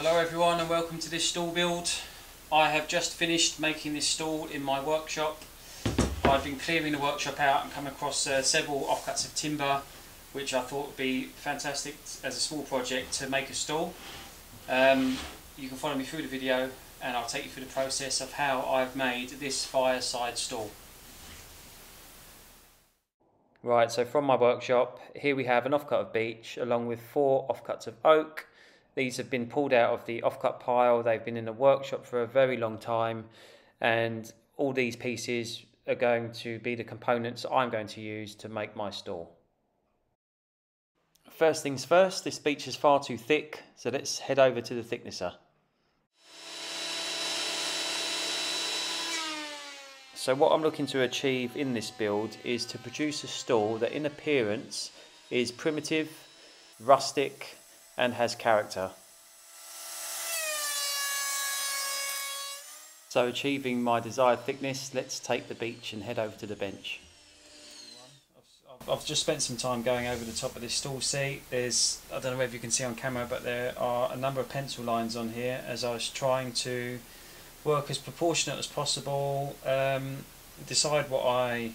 Hello everyone and welcome to this stall build. I have just finished making this stall in my workshop. I've been clearing the workshop out and come across uh, several offcuts of timber which I thought would be fantastic as a small project to make a stall. Um, you can follow me through the video and I'll take you through the process of how I've made this fireside stall. Right, so from my workshop, here we have an offcut of beech along with four offcuts of oak these have been pulled out of the offcut pile. They've been in the workshop for a very long time, and all these pieces are going to be the components I'm going to use to make my stall. First things first, this beech is far too thick, so let's head over to the thicknesser. So what I'm looking to achieve in this build is to produce a stall that in appearance is primitive, rustic and has character. So achieving my desired thickness, let's take the beech and head over to the bench. I've just spent some time going over the top of this stall seat. There's, I don't know if you can see on camera, but there are a number of pencil lines on here as I was trying to work as proportionate as possible, um, decide what I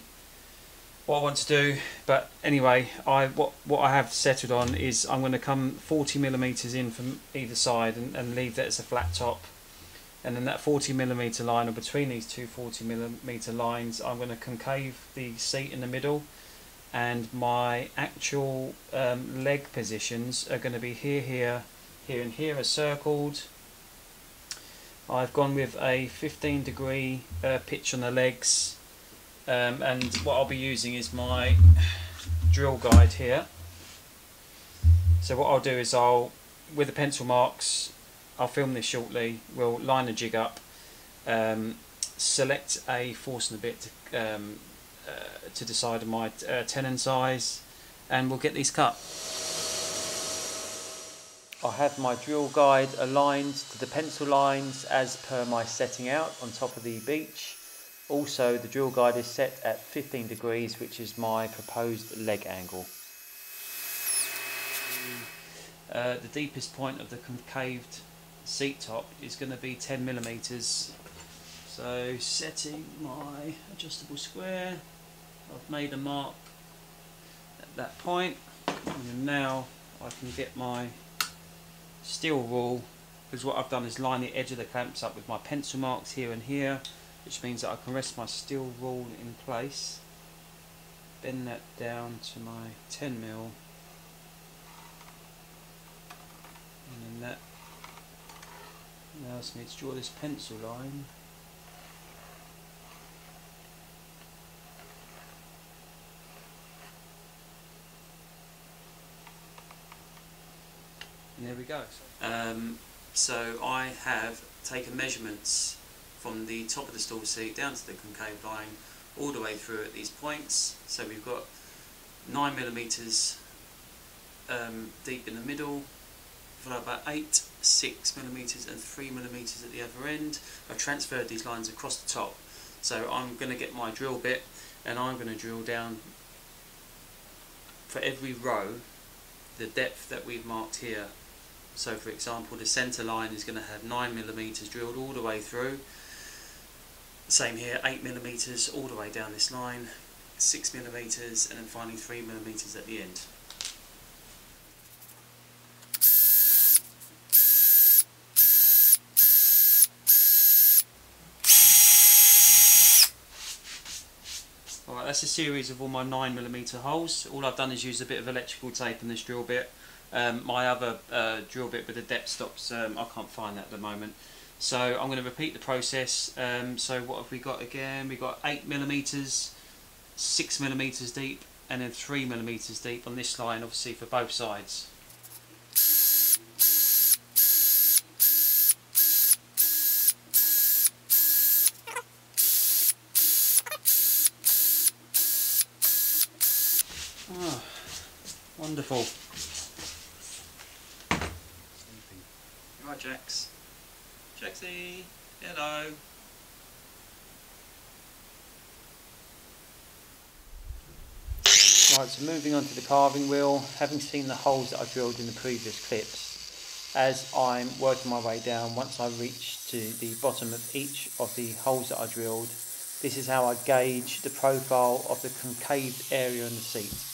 what I want to do. But anyway, I what what I have settled on is I'm going to come 40 millimeters in from either side and, and leave that as a flat top. And then that 40 millimeter line, or between these two 40 millimeter lines, I'm going to concave the seat in the middle. And my actual um, leg positions are going to be here, here, here, and here are circled. I've gone with a 15 degree uh, pitch on the legs um, and what I'll be using is my drill guide here. So what I'll do is I'll with the pencil marks I'll film this shortly. We'll line the jig up um, select a Forstner bit to, um, uh, to decide on my uh, tenon size and we'll get these cut. I have my drill guide aligned to the pencil lines as per my setting out on top of the beech also, the drill guide is set at 15 degrees, which is my proposed leg angle. Uh, the deepest point of the concaved seat top is going to be 10 millimeters. So, setting my adjustable square, I've made a mark at that point, and now I can get my steel rule. Because what I've done is line the edge of the clamps up with my pencil marks here and here which means that I can rest my steel rule in place bend that down to my 10 mil and then that allows me to draw this pencil line. And there we go. Um, so I have taken measurements from the top of the stall seat down to the concave line all the way through at these points. So we've got 9 millimeters um, deep in the middle, followed by 8, 6 millimeters and 3 millimeters at the other end. I've transferred these lines across the top. So I'm going to get my drill bit and I'm going to drill down for every row the depth that we've marked here. So for example the centre line is going to have 9 millimeters drilled all the way through same here, 8 millimeters all the way down this line, 6 millimeters, and then finally 3 millimeters at the end. Alright, that's a series of all my 9mm holes. All I've done is use a bit of electrical tape on this drill bit. Um, my other uh, drill bit with the depth stops, um, I can't find that at the moment. So I'm going to repeat the process. Um, so what have we got again? We've got 8 millimeters, 6 millimeters deep, and then 3 millimeters deep on this line, obviously for both sides. Oh, wonderful. Right, Jax. Jaxie, hello. Right, so moving on to the carving wheel, having seen the holes that I drilled in the previous clips, as I'm working my way down, once I reach to the bottom of each of the holes that I drilled, this is how I gauge the profile of the concave area in the seat.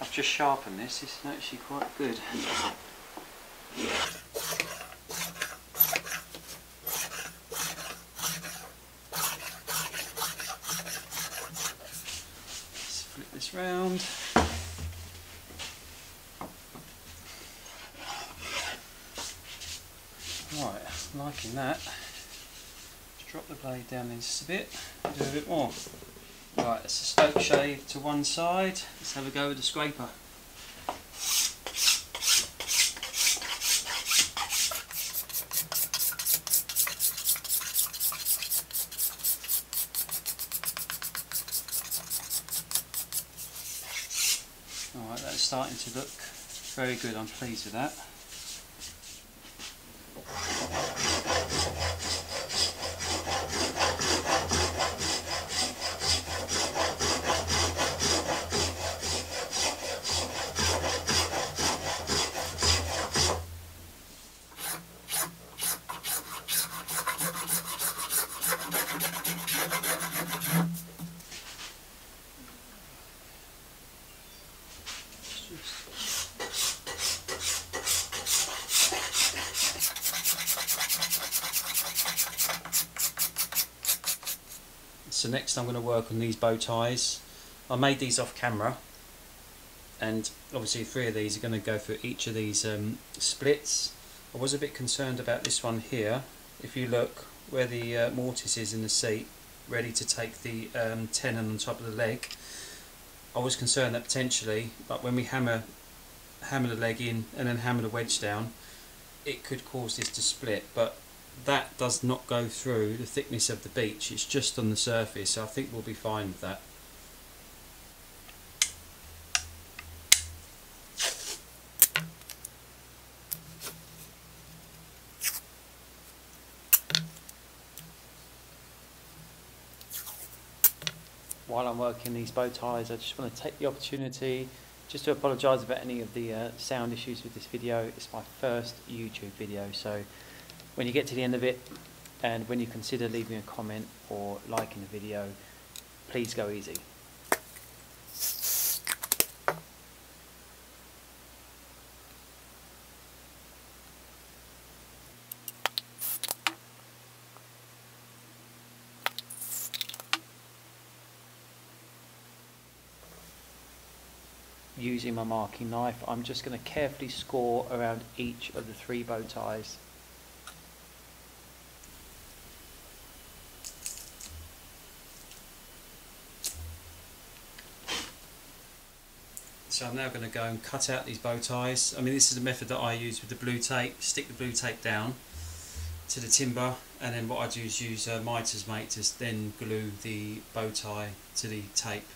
I've just sharpened this, it's actually quite good. Flip this round. Right, liking that. Drop the blade down just a bit, do a bit more. Right, it's a spoke shave to one side. Let's have a go with the scraper. Alright, that's starting to look very good. I'm pleased with that. So next I'm going to work on these bow ties. I made these off camera and obviously three of these are going to go for each of these um, splits. I was a bit concerned about this one here. If you look where the uh, mortise is in the seat, ready to take the um, tenon on top of the leg, I was concerned that potentially, but when we hammer hammer the leg in and then hammer the wedge down, it could cause this to split. But that does not go through the thickness of the beech it's just on the surface, so I think we'll be fine with that. While I'm working these bow ties, I just want to take the opportunity just to apologise about any of the uh, sound issues with this video. It's my first YouTube video, so when you get to the end of it and when you consider leaving a comment or liking the video, please go easy. Using my marking knife, I'm just going to carefully score around each of the three bow ties. So I'm now going to go and cut out these bow ties. I mean this is the method that I use with the blue tape. Stick the blue tape down to the timber and then what I do is use uh, mitres mate to then glue the bow tie to the tape.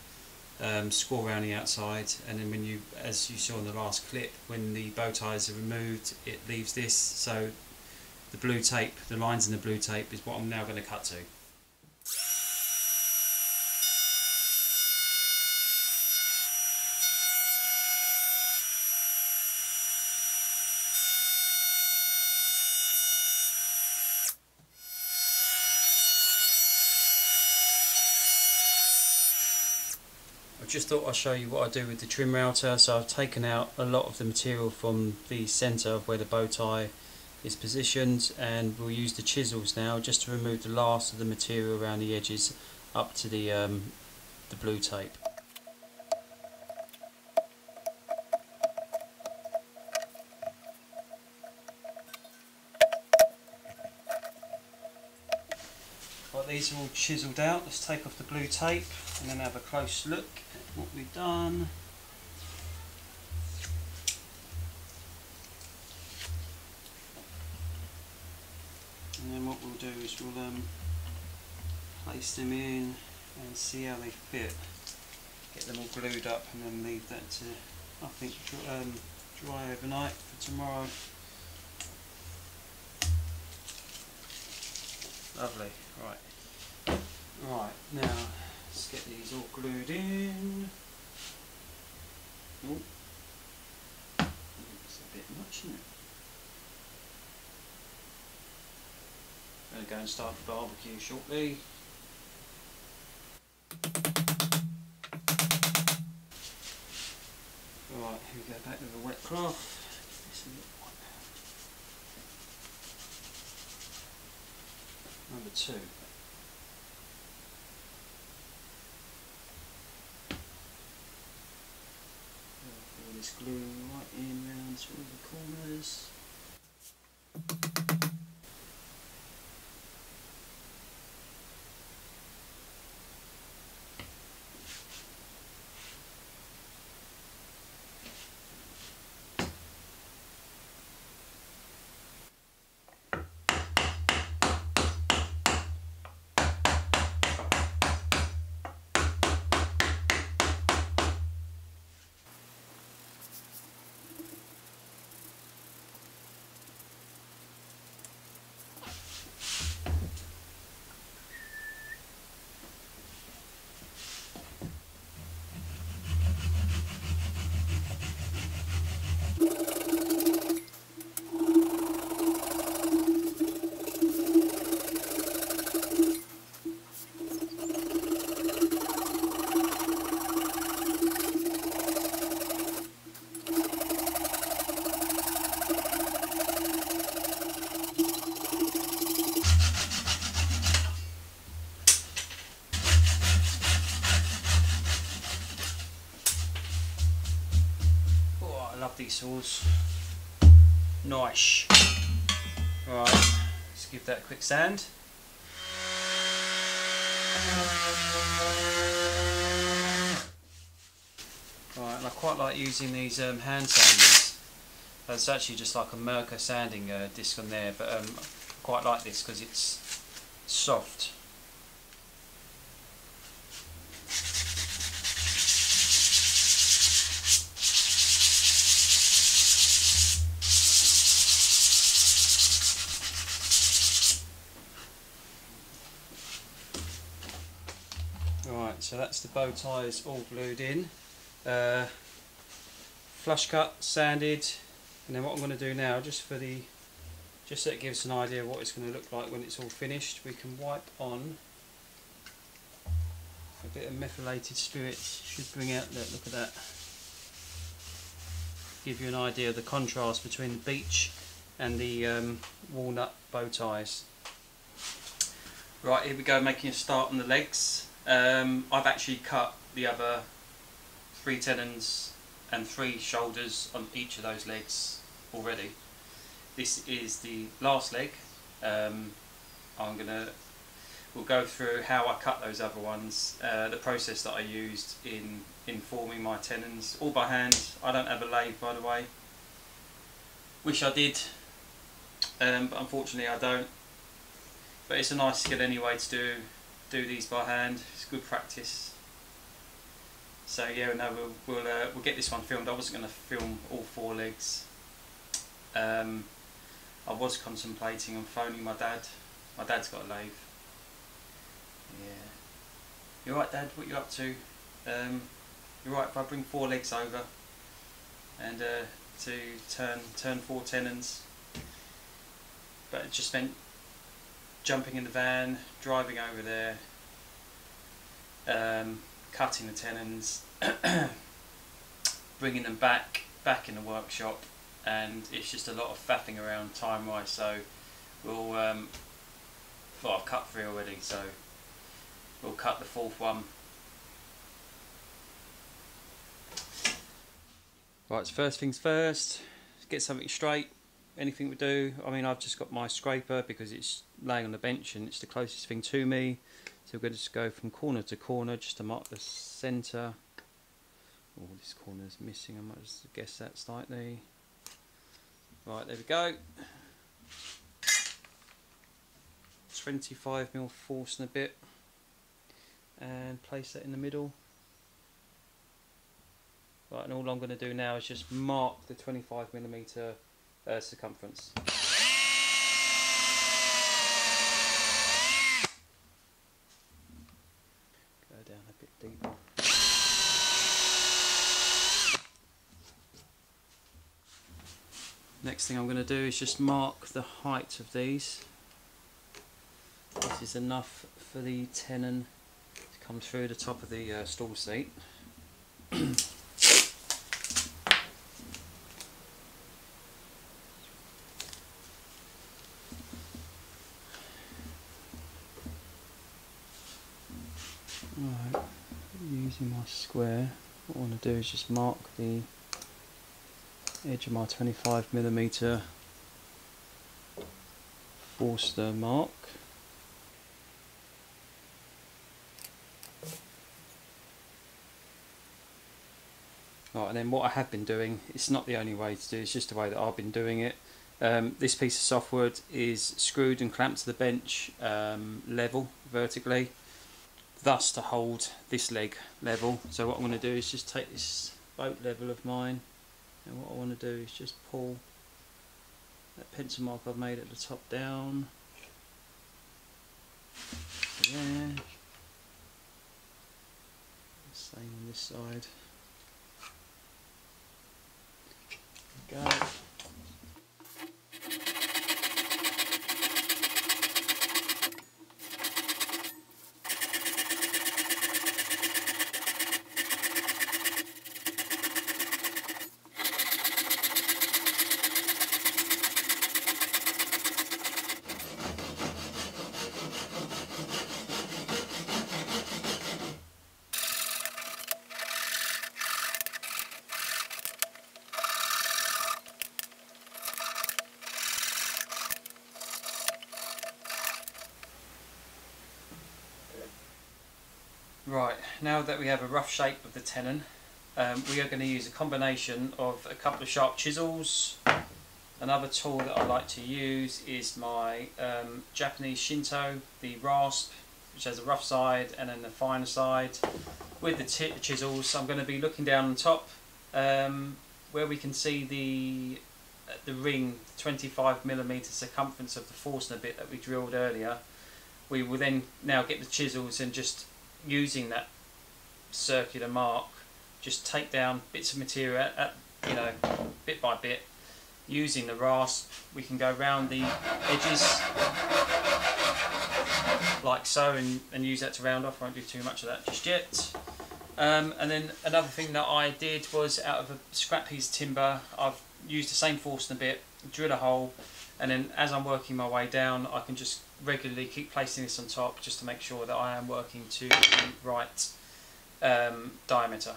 Um, score around the outside and then when you, as you saw in the last clip, when the bow ties are removed it leaves this so the blue tape, the lines in the blue tape is what I'm now going to cut to. I just thought I'd show you what I do with the trim router. So I've taken out a lot of the material from the centre of where the bow tie is positioned and we'll use the chisels now just to remove the last of the material around the edges up to the, um, the blue tape. Are all chiselled out. Let's take off the blue tape and then have a close look at what we've done. And then what we'll do is we'll um, place them in and see how they fit. get them all glued up and then leave that to I think um, dry overnight for tomorrow. Lovely, right. Right, now let's get these all glued in. Oh, it's a bit much, isn't it? Gonna go and start the barbecue shortly. Right, here we go back with a wet cloth. Number two. Glue right in round all the corners. Saws. Nice. Right, let's give that a quick sand. Right, and I quite like using these um, hand sanders. It's actually just like a Mirka sanding uh, disc on there, but um, I quite like this because it's soft. Right, so that's the bow ties all glued in. Uh, flush cut, sanded, and then what I'm going to do now, just for the, just so it gives an idea of what it's going to look like when it's all finished, we can wipe on a bit of methylated spirit. Should bring out that. Look at that. Give you an idea of the contrast between the beech and the um, walnut bow ties. Right, here we go, making a start on the legs. Um, I've actually cut the other three tenons and three shoulders on each of those legs already. This is the last leg. Um, I'm gonna we'll go through how I cut those other ones, uh, the process that I used in in forming my tenons, all by hand. I don't have a lathe by the way. Wish I did, um, but unfortunately I don't. But it's a nice skill anyway to do do these by hand. It's good practice. So yeah, no, we'll we'll, uh, we'll get this one filmed. I wasn't going to film all four legs. Um, I was contemplating on phoning my dad. My dad's got a lathe. Yeah. You alright, Dad? What you up to? Um, you alright if I bring four legs over and uh, to turn turn four tenons? But it just meant jumping in the van, driving over there, um, cutting the tenons, bringing them back back in the workshop, and it's just a lot of faffing around time wise. So we'll, um, well, I've cut three already, so we'll cut the fourth one. Right, so first things first, get something straight. Anything we do, I mean, I've just got my scraper because it's laying on the bench and it's the closest thing to me. So we're going to just go from corner to corner just to mark the centre. Oh, this corner's missing, I might just guess that slightly. Right, there we go. 25 mil Forstner bit. And place that in the middle. Right, and all I'm going to do now is just mark the 25 millimeter uh, circumference. Go down a bit deeper. Next thing I'm going to do is just mark the height of these. This is enough for the tenon to come through the top of the uh, stall seat. Right, using my square, what I want to do is just mark the edge of my 25 millimeter Forstner mark. Right, and then what I have been doing, it's not the only way to do, it, it's just the way that I've been doing it. Um, this piece of softwood is screwed and clamped to the bench um, level vertically thus to hold this leg level. So what I'm going to do is just take this boat level of mine and what I want to do is just pull that pencil mark I've made at the top down there. Same on this side. Go. Right, now that we have a rough shape of the tenon, um, we are going to use a combination of a couple of sharp chisels. Another tool that I like to use is my um, Japanese Shinto, the rasp, which has a rough side and then the finer side. With the chisels, I'm going to be looking down on top um, where we can see the uh, the ring 25 millimeter circumference of the Forstner bit that we drilled earlier. We will then now get the chisels and just using that circular mark just take down bits of material at, you know bit by bit. Using the rasp we can go around the edges like so and, and use that to round off. I won't do too much of that just yet. Um, and then another thing that I did was out of a scrap piece of timber I've used the same Forstner bit drill a hole and then as I'm working my way down I can just regularly keep placing this on top just to make sure that I am working to the right um, diameter.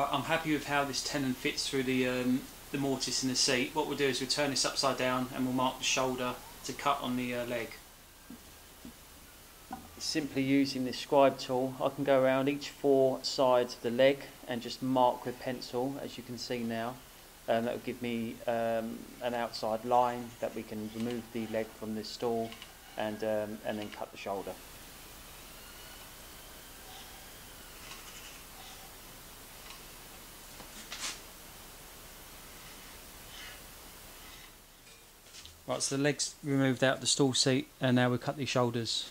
Right, I'm happy with how this tenon fits through the um, the mortise in the seat. What we'll do is we'll turn this upside down and we'll mark the shoulder to cut on the uh, leg. Simply using this scribe tool, I can go around each four sides of the leg and just mark with pencil, as you can see now. Um, that will give me um, an outside line that we can remove the leg from the stall and, um, and then cut the shoulder. Right, so the legs removed out of the stall seat and now we cut the shoulders.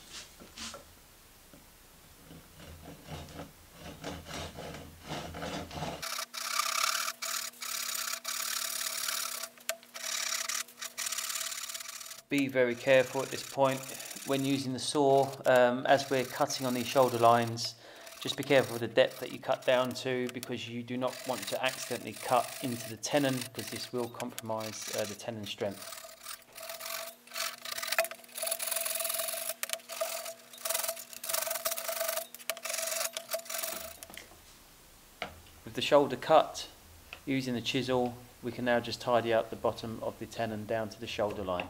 Be very careful at this point when using the saw um, as we're cutting on these shoulder lines just be careful with the depth that you cut down to because you do not want to accidentally cut into the tenon because this will compromise uh, the tenon strength. With the shoulder cut, using the chisel, we can now just tidy up the bottom of the tenon down to the shoulder line.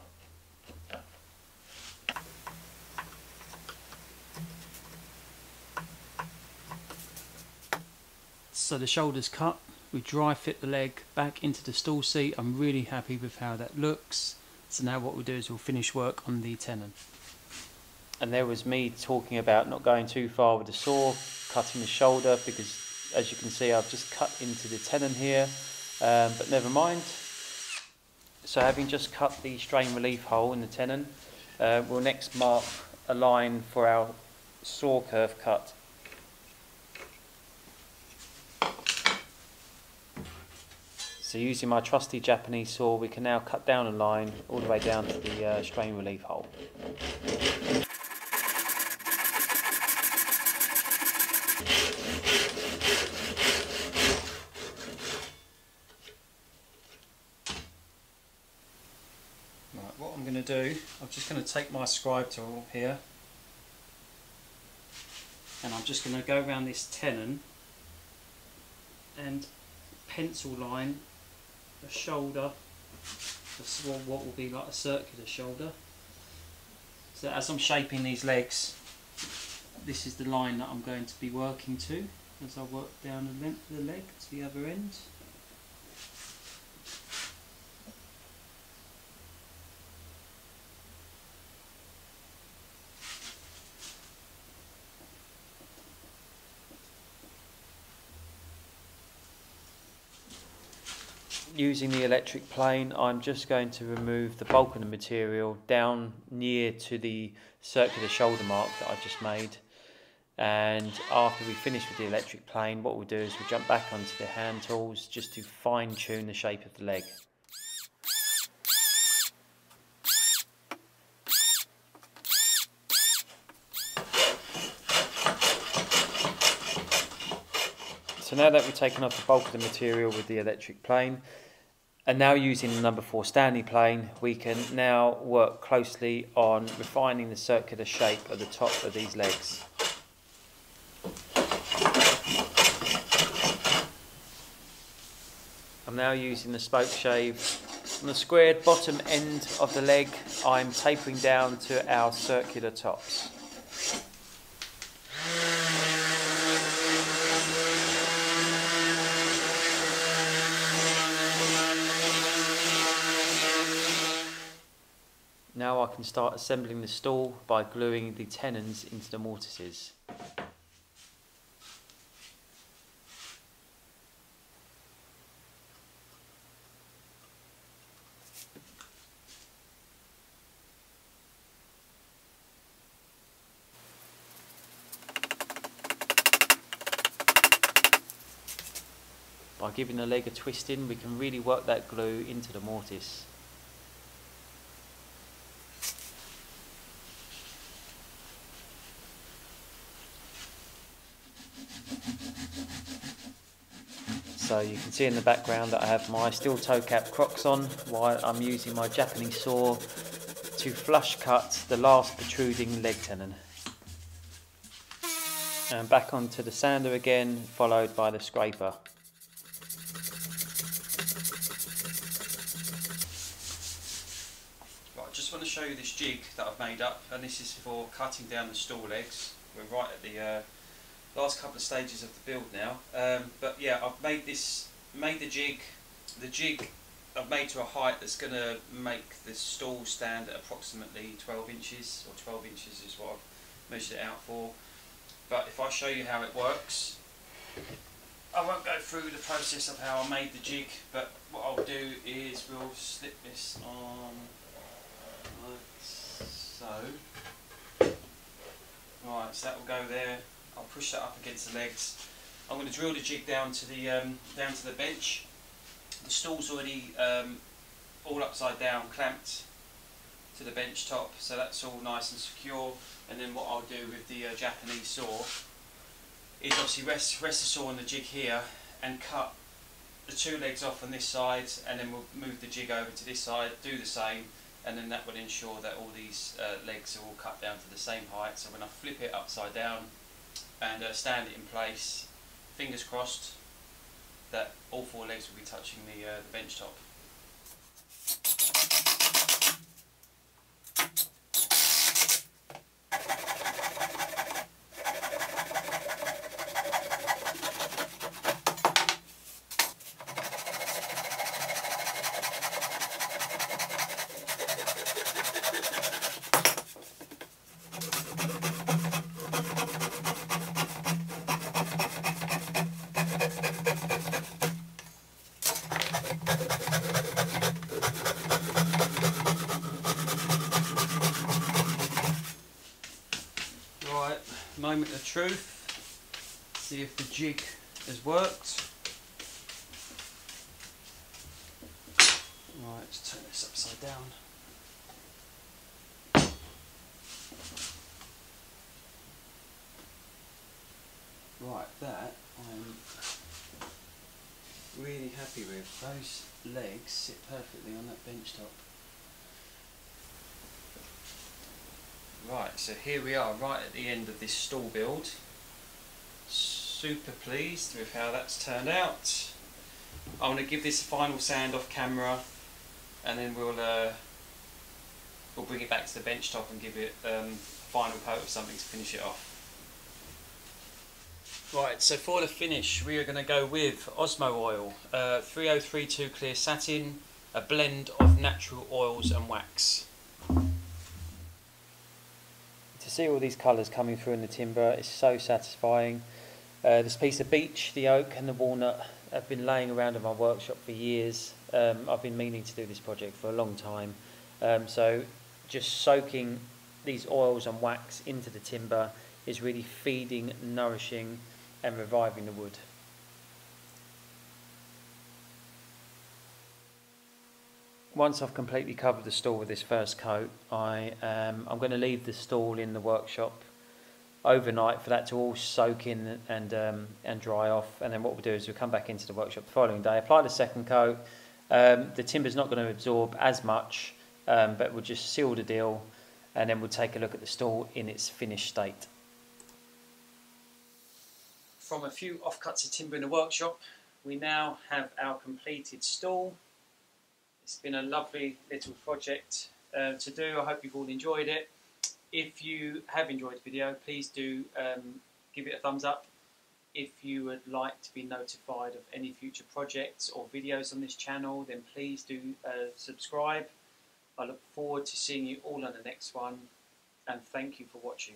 So the shoulder's cut, we dry fit the leg back into the stall seat. I'm really happy with how that looks. So now what we'll do is we'll finish work on the tenon. And there was me talking about not going too far with the saw, cutting the shoulder because as you can see I've just cut into the tenon here, um, but never mind. So having just cut the strain relief hole in the tenon, uh, we'll next mark a line for our saw curve cut So using my trusty Japanese saw, we can now cut down a line all the way down to the uh, strain relief hole. Right, what I'm going to do, I'm just going to take my scribe tool here and I'm just going to go around this tenon and pencil line a shoulder, what will be like a circular shoulder. So as I'm shaping these legs, this is the line that I'm going to be working to as I work down the length of the leg to the other end. Using the electric plane, I'm just going to remove the bulk of the material down near to the circular shoulder mark that I just made. And after we finish with the electric plane, what we'll do is we'll jump back onto the hand tools just to fine tune the shape of the leg. So now that we've taken off the bulk of the material with the electric plane, and now using the number 4 Stanley plane, we can now work closely on refining the circular shape of the top of these legs. I'm now using the spoke shave. On the squared bottom end of the leg, I'm tapering down to our circular tops. Now I can start assembling the stall by gluing the tenons into the mortises. By giving the leg a twist in, we can really work that glue into the mortise. So you can see in the background that I have my steel toe cap crocs on while I'm using my Japanese saw to flush cut the last protruding leg tenon. And back onto the sander again, followed by the scraper. Right, I just want to show you this jig that I've made up and this is for cutting down the stall legs. We're right at the uh, last couple of stages of the build now. Um, but yeah, I've made this, made the jig, the jig I've made to a height that's going to make the stall stand at approximately 12 inches, or 12 inches is what I've measured it out for. But if I show you how it works, I won't go through the process of how I made the jig, but what I'll do is we'll slip this on like so. Right, so that will go there I'll push that up against the legs. I'm going to drill the jig down to the um, down to the bench. The stool's already um, all upside down, clamped to the bench top, so that's all nice and secure. And then what I'll do with the uh, Japanese saw is obviously rest, rest the saw on the jig here and cut the two legs off on this side and then we'll move the jig over to this side, do the same and then that will ensure that all these uh, legs are all cut down to the same height so when I flip it upside down and uh, stand it in place, fingers crossed, that all four legs will be touching the, uh, the bench top. Right, moment of truth. See if the jig has worked. Right, let's turn this upside down. Right, that I'm really happy with. Those legs sit perfectly on that bench top. Right, so here we are, right at the end of this stall build. Super pleased with how that's turned out. I'm going to give this a final sand off camera, and then we'll uh, we'll bring it back to the bench top and give it um, a final coat of something to finish it off. Right, so for the finish, we are going to go with Osmo oil, uh, 3032 clear satin, a blend of natural oils and wax to see all these colours coming through in the timber is so satisfying. Uh, this piece of beech, the oak and the walnut have been laying around in my workshop for years. Um, I've been meaning to do this project for a long time. Um, so just soaking these oils and wax into the timber is really feeding, nourishing and reviving the wood. once I've completely covered the stall with this first coat, I, um, I'm going to leave the stall in the workshop overnight for that to all soak in and, um, and dry off. And then what we'll do is we'll come back into the workshop the following day, apply the second coat. Um, the timber's not going to absorb as much, um, but we'll just seal the deal and then we'll take a look at the stall in its finished state. From a few offcuts of timber in the workshop, we now have our completed stall. It's been a lovely little project uh, to do. I hope you've all enjoyed it. If you have enjoyed the video, please do um, give it a thumbs up. If you would like to be notified of any future projects or videos on this channel, then please do uh, subscribe. I look forward to seeing you all on the next one, and thank you for watching.